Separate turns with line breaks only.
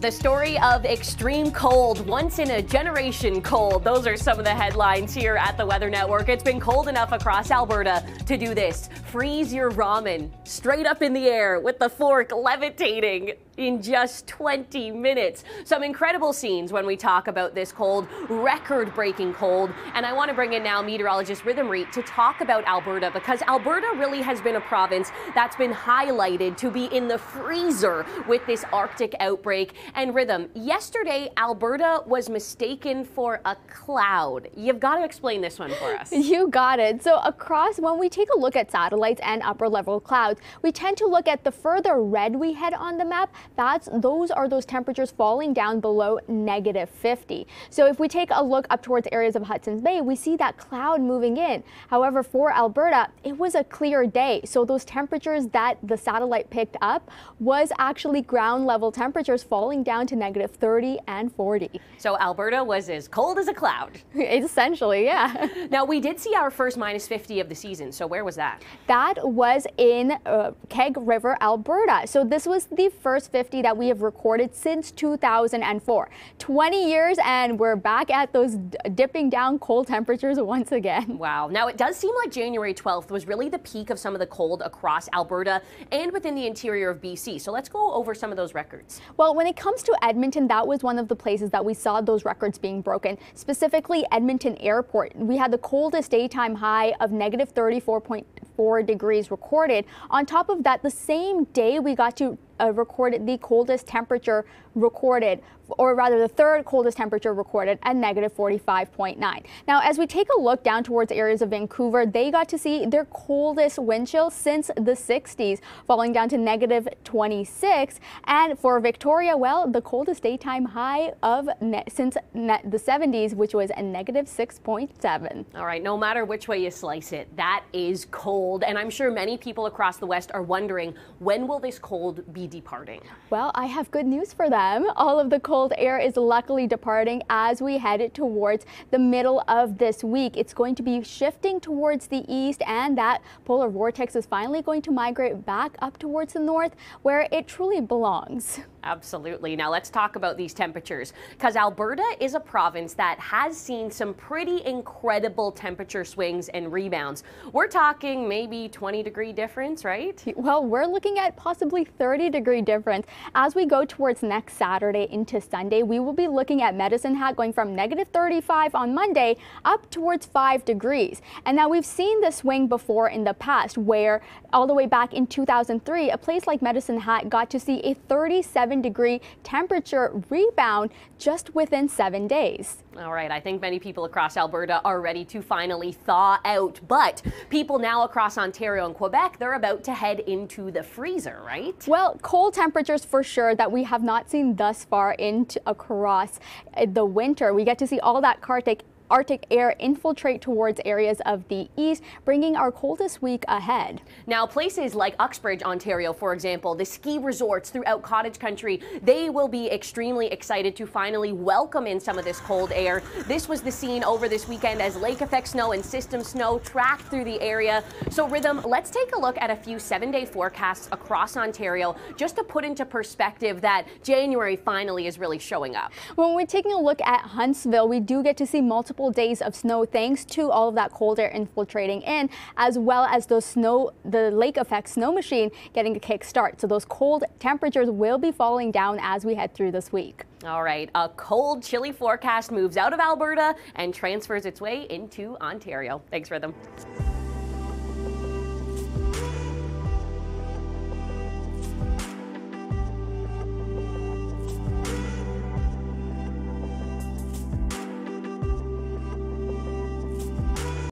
The story of extreme cold, once in a generation cold. Those are some of the headlines here at the Weather Network. It's been cold enough across Alberta to do this. Freeze your ramen straight up in the air with the fork levitating in just 20 minutes. Some incredible scenes when we talk about this cold, record breaking cold. And I want to bring in now meteorologist Rhythm Reet to talk about Alberta because Alberta really has been a province that's been highlighted to be in the freezer with this Arctic outbreak and rhythm. Yesterday, Alberta was mistaken for a cloud. You've got to explain this one for us.
You got it. So across, when we take a look at satellites and upper level clouds, we tend to look at the further red we head on the map. That's those are those temperatures falling down below negative 50. So if we take a look up towards areas of Hudson's Bay, we see that cloud moving in. However, for Alberta, it was a clear day. So those temperatures that the satellite picked up was actually ground level temperatures falling down to negative 30 and 40.
So Alberta was as cold as a cloud.
Essentially, yeah.
Now, we did see our first minus 50 of the season. So where was that?
That was in uh, Keg River, Alberta. So this was the first 50 that we have recorded since 2004. 20 years and we're back at those dipping down cold temperatures once again.
Wow. Now, it does seem like January 12th was really the peak of some of the cold across Alberta and within the interior of BC. So let's go over some of those records.
Well, when it comes to Edmonton, that was one of the places that we saw those records being broken, specifically Edmonton Airport. We had the coldest daytime high of negative 34.4 degrees recorded. On top of that, the same day we got to uh, recorded the coldest temperature recorded, or rather the third coldest temperature recorded at negative 45.9. Now, as we take a look down towards areas of Vancouver, they got to see their coldest wind chill since the 60s, falling down to negative 26. And for Victoria, well, the coldest daytime high of since the 70s, which was a negative 6.7.
All right, no matter which way you slice it, that is cold. And I'm sure many people across the West are wondering when will this cold be departing?
Well, I have good news for them. All of the cold air is luckily departing as we head towards the middle of this week. It's going to be shifting towards the east and that polar vortex is finally going to migrate back up towards the north where it truly belongs.
Absolutely. Now let's talk about these temperatures because Alberta is a province that has seen some pretty incredible temperature swings and rebounds. We're talking maybe 20 degree difference, right?
Well, we're looking at possibly 30 degree difference. As we go towards next Saturday into Sunday, we will be looking at Medicine Hat going from negative 35 on Monday up towards 5 degrees. And now we've seen this swing before in the past where all the way back in 2003, a place like Medicine Hat got to see a 37 degree temperature rebound just within seven days.
All right, I think many people across Alberta are ready to finally thaw out, but people now across Ontario and Quebec, they're about to head into the freezer, right?
Well, cold temperatures for sure that we have not seen thus far into across uh, the winter. We get to see all that Arctic Arctic air infiltrate towards areas of the east, bringing our coldest week ahead.
Now, places like Uxbridge, Ontario, for example, the ski resorts throughout cottage country, they will be extremely excited to finally welcome in some of this cold air. This was the scene over this weekend as lake effect snow and system snow tracked through the area. So, Rhythm, let's take a look at a few seven day forecasts across Ontario just to put into perspective that January finally is really showing up.
When we're taking a look at Huntsville, we do get to see multiple multiple days of snow thanks to all of that cold air infiltrating in, as well as those snow, the lake effect snow machine getting a kick start. So those cold temperatures will be falling down as we head through this week.
All right, a cold, chilly forecast moves out of Alberta and transfers its way into Ontario. Thanks, Rhythm.